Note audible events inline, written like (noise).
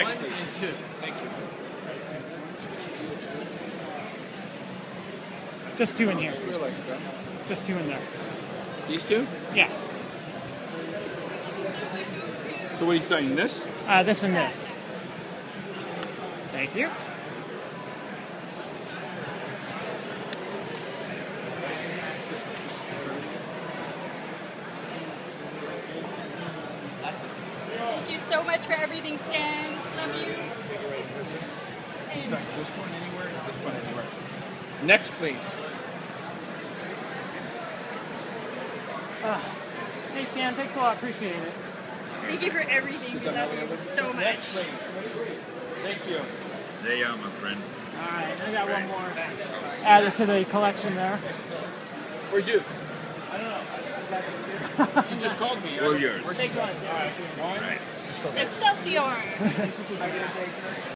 Next, one please. and two. Thank you. Just two in here. Just realized that. Just two in there. These two? Yeah. So what are you saying? This? Uh, this and this. Thank you. Thank you so much for everything, Stan. Love you. And This one anywhere? This one anywhere. Next, please. Uh, hey, Stan. Thanks a lot. Appreciate it. thank you for everything. We love you so much. Next, please. Thank you. There you are, my friend. All right. I got one more added to the collection there. Where's you? I don't know. She just called me. All yours. Thanks a lot, Stan. One. Excelsior. (laughs)